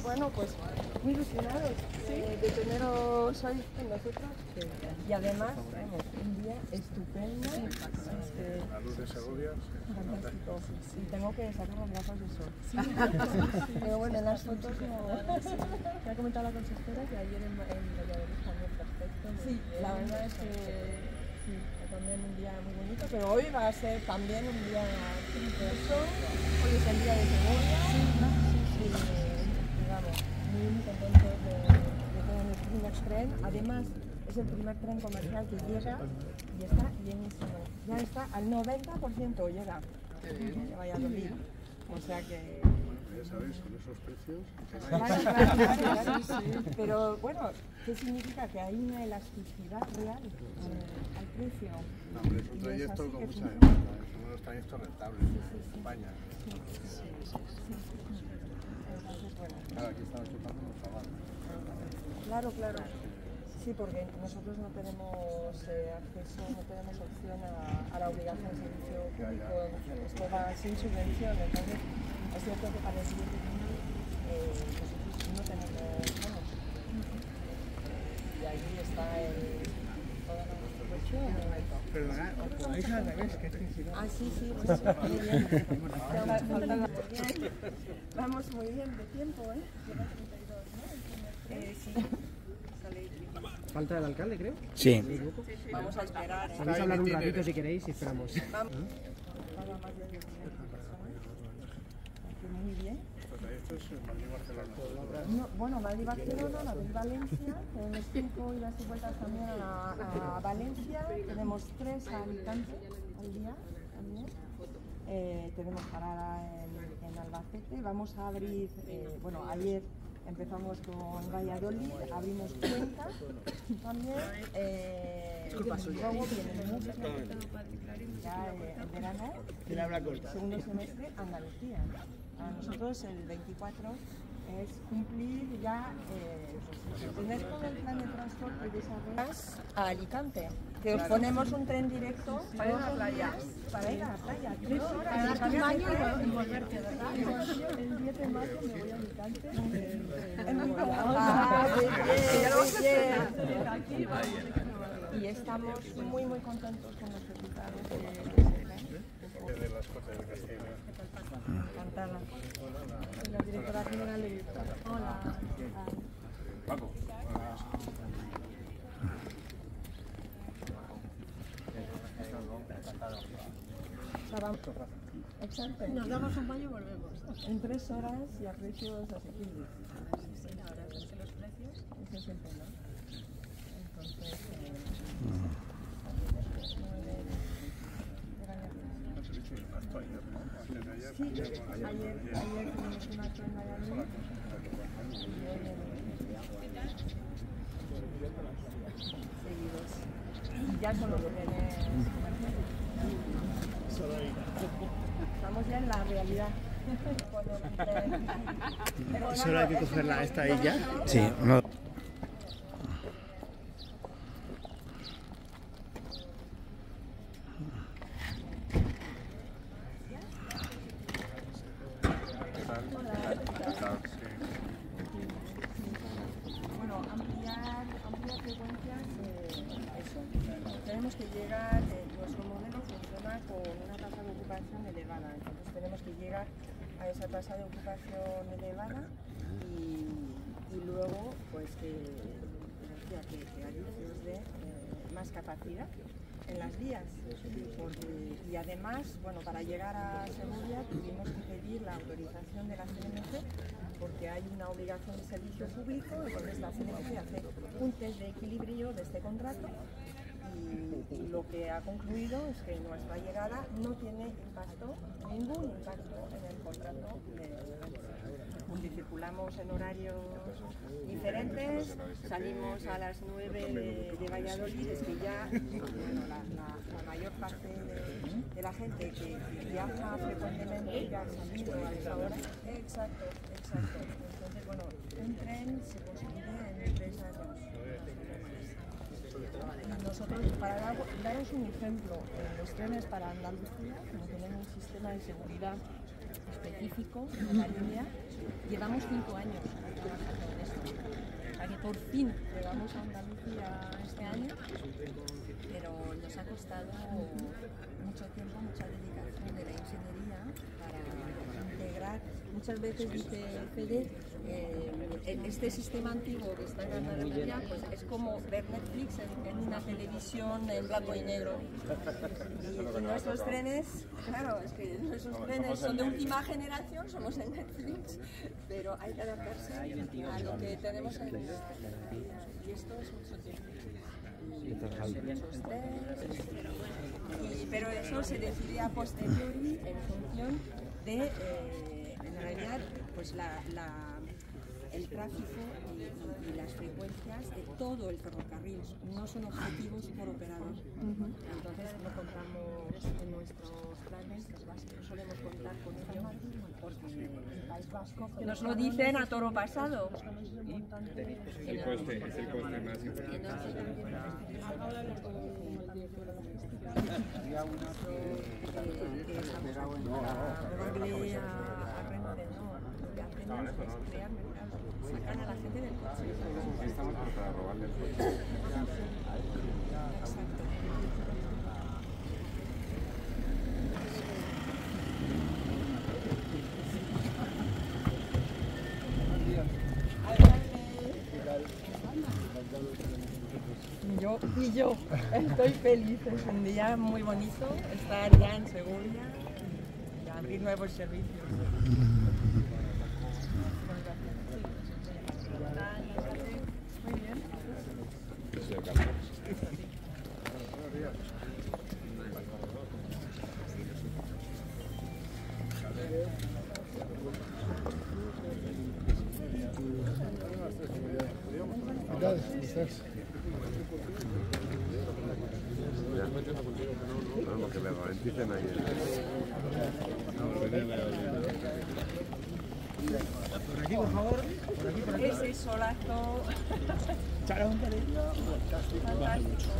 Bueno, pues muy ilusionados de, de teneros hoy con nosotros. Y además, vamos, un día estupendo. Este, La luz de Segovia. fantástico. Y tengo que sacar las gafas de sol. Pero bueno, en las fotos no. Me ha comentado la consejera que ayer en, en Valladolid también perfecto. Sí, bien. la verdad es que sí, también un día muy bonito, pero hoy va a ser también un día intenso. Hoy es el día de Segovia. Muy, muy contentos de, de tener el primer tren. Además, es el primer tren comercial que llega y está llenísimo. Ya está al 90% llega de Valladolid. O sea que Ya sabéis, con esos precios. Claro, claro, claro, sí. Pero bueno, ¿qué significa? Que hay una elasticidad real eh, al precio. No, hombre, es un es trayecto, así como que sabemos, funciona. son unos trayectos rentables en España. Entonces, bueno, Claro, claro. Sí, porque nosotros no tenemos eh, acceso, no tenemos opción a, la obligación de servicio público. Esto va sin subvención. Entonces, es cierto que para el siguiente año eh, nosotros no tenemos bonos. Y ahí está el, toda cuestión. Perdona, os ponéis al revés, que es que si no... Ah, sí, sí, pues sí, muy bien. Vamos, muy bien de tiempo, ¿eh? Eh, sí. Falta el alcalde, creo. Sí. Vamos a esperar. ¿eh? Vamos a hablar un ratito si queréis y esperamos. Vamos. Para más de 10.000 personas. Aquí Muy bien. Trayectos en Madrid-Barcelona. No, bueno, Madrid-Barcelona, Madrid-Valencia, tenemos cinco idas y vueltas también a, a Valencia, tenemos tres a Alicante al día también. Eh, tenemos parada en, en Albacete, vamos a abrir, eh, bueno, ayer empezamos con Valladolid, abrimos Cuenca también. Eh, luego vienen muchos ya eh, en verano, segundo semestre, Andalucía. A nosotros el 24 es cumplir ya eh, tener todo el plan de transporte y desarrollo a Alicante. Que os ponemos un tren directo para ir a la playa. Para ir a la playa. Tres horas. Para darte un baño y volverte, ¿verdad? El 10 de mayo me voy a Alicante. Ah, muy bien, muy bien. Y estamos muy, muy contentos con los resultados Encantada. La directora general de Hola. Paco. Exacto. Nos damos un baño y volvemos. En tres horas y a precios asequibles. Sí, la verdad es que los precios. Ese es el tema. Entonces, eh, nueve de- de Valladolid. Sí, ayer, ayer tuvimos un acto en Valladolid. Seguidos. Ya son los trenes comerciales. Estamos ya en la realidad. Solo hay que cogerla esta y ya. Sí, no. Bueno, ampliar, eh, eso. Tenemos que llegar, eh, nuestro modelo funciona con una tasa de ocupación elevada, entonces tenemos que llegar a esa tasa de ocupación elevada y, y luego, pues que, que, que hay usos de eh, más capacidad en las vías. Y además, bueno, para llegar a Segovia tuvimos que pedir la autorización de la CNMC porque hay una obligación de servicio público, entonces la CNMC hace un test de equilibrio de este contrato y, lo que ha concluido es que nuestra llegada no tiene impacto, ningún impacto en el contrato de porque circulamos en horarios diferentes, salimos a las 9 de, Valladolid, es que ya bueno, la, mayor parte de, la gente que viaja frecuentemente ya ha salido a esa hora. Exacto, exacto. Entonces, bueno, un tren se construye en tres años. Nosotros, para dar- daros un ejemplo, los trenes para Andalucía, como tenemos un sistema de seguridad específico de la línea. Llevamos cinco años trabajando en esto. Sea que por fin llegamos a Andalucía este año, pero nos ha costado mucho tiempo, mucha dedicación de la ingeniería para. Muchas veces dice Fede, eh, este sistema antiguo que está en Andalucía pues es como ver Netflix en, en una televisión en blanco y negro. Y, y nuestros trenes, claro, es que nuestros trenes son de última generación, somos en Netflix, pero hay que adaptarse a lo que tenemos en y esto es mucho tiempo. Y- pero eso se decide a posteriori en función de, eh, en realidad, pues la, la- el tráfico y, y- y las frecuencias de todo el ferrocarril. No son objetivos por operador. Entonces no contamos en nuestros planes, es básico, no solemos contar con ello porque el País Vasco nos lo dicen a toro pasado. Es el coste, es el coste más importante. robarle a, a Renfe, no. Sacan a la gente del coche. Estamos para robarle el coche. Exacto. Y yo, y yo, estoy feliz, es un día muy bonito estar ya en Segovia y abrir nuevos servicios. Vamos, que. Por aquí, por favor. Por aquí, por aquí. Ese solazo Charón, fantástico.